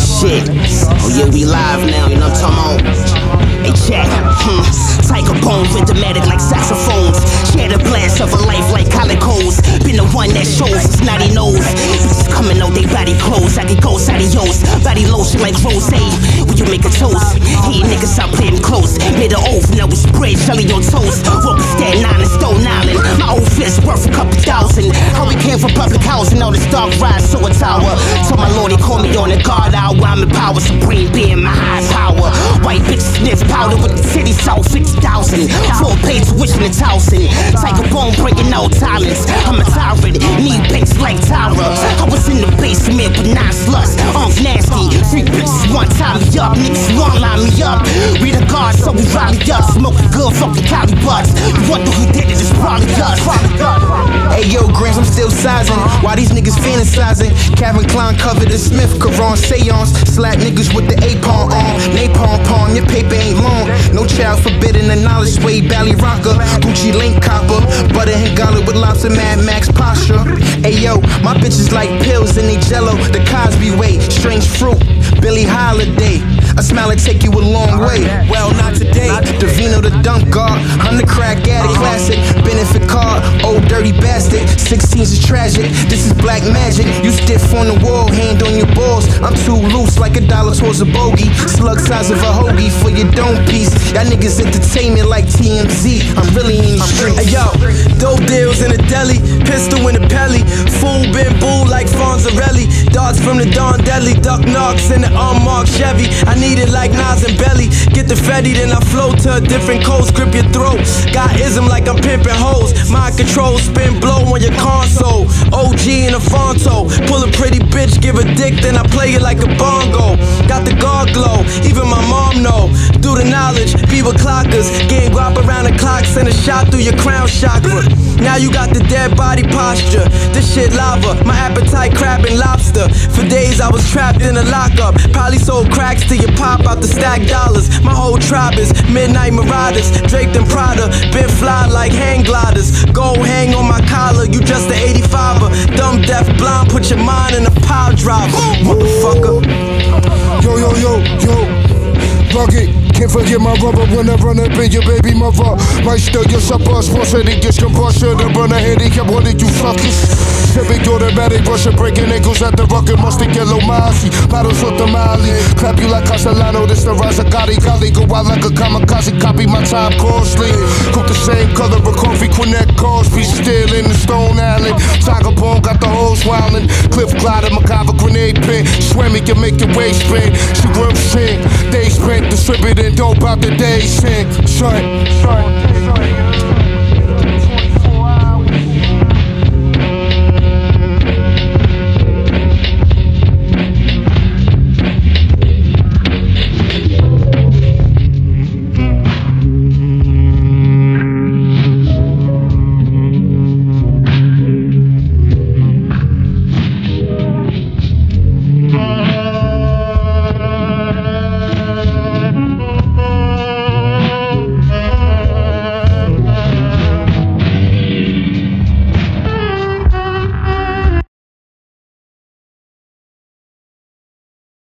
Shit. Oh yeah, we live now, you know what I'm talking about? Hey, check. Hmm. Tiger bone, rhythmatic like saxophones. Share the blast of a life like calicos. Been the one that shows his naughty nose. Bitches coming out, they body clothes. I get ghost adios. Body lotion like rose. When you make a toast, he niggas out playing close. Made an oath, now it's bread, shelly on toast. Walk a stand nine and Stone Island. Old fist worth a couple thousand. How we came from public housing, all this dark ride, so a tower. Told my lord, he called me on the guard hour. I'm in power, supreme being my high power. White bitch sniff powder with the city south 50,000. Full page wishing it's housing. Tiger bone breaking out talents. I'm a tyrant, need banks like Tyra. I was in the basement with nine sluts. Off nasty, three up. Niggas one line me up. We the guards, so we rally up. Smoking good, fucking Cali butts. You wonder who did it, it's probably us. Grams, I'm still sizing. Why these niggas fantasizing? Calvin Klein covered in Smith, Caron seance. Slap niggas with the A-palm on. Napalm palm, your paper ain't long. No child forbidden, the knowledge sway, Bally Rocker. Gucci link copper. Butter and garlic with lobster, Mad Max posture. Hey yo, my bitches like pills and they jello. The Cosby way, strange fruit. Billie Holiday. A smile will take you a long way. Well, not today. Divino the dunk guard. I'm the crack addict classic. Benefit card. Old dirty bastard. 16s is tragic. This is black magic. You stiff on the wall, hand on your balls. I'm too loose like a dollar towards a bogey. Slug size of a hoagie for your dome piece. Y'all niggas entertainment like TMZ. I'm really in the street. Hey yo, dope deals in a deli, pistol in a pelly, fool been boo like Fonzarelli, darts from the Don Deli, duck knocks in the unmarked Chevy. I need it like Nas and Belly. Get the Fetty, then I flow to a different coast, grip your throat. Got ism like I'm pimping hoes. Mind control, spin blow on your console. OG in a Fonto, pull a pretty bitch, give a dick, then I play it like a bongo. Got the guard glow, even my mom know. Do the knowledge, be with clockers, game guap around the clock, send a shot through your crown chakra. Now you got the dead body posture. This shit lava, my appetite crab and lobster. For days I was trapped in a lockup. Probably sold cracks till you pop out the stack dollars. My whole tribe is midnight marauders, draped in Prada, been fly like hang gliders. Go hang on my collar, you just a 85er. Dumb, deaf, blind, put your mind in a pile driver. Motherfucker. Can't forget my rubber when I run up in your baby mother. Still your supper, sponsor the burner handicap, what did you fuckers? Semi automatic, Russia breaking ankles at the Rucker, mustard yellow Masi. Paddles with the Mali. Clap you like Castellano, this the Gotti. Golly, go out like a kamikaze, copy my time costly. Cook the same color, of coffee, Quinette Cosby. Still in the Stone Island. Tiger Bone got the hoes wildin'. Cliff glider, Macabre Swim it, can make your waist spin. She will sing. They spent distributing dope out the day sink. Shut, shut, shut.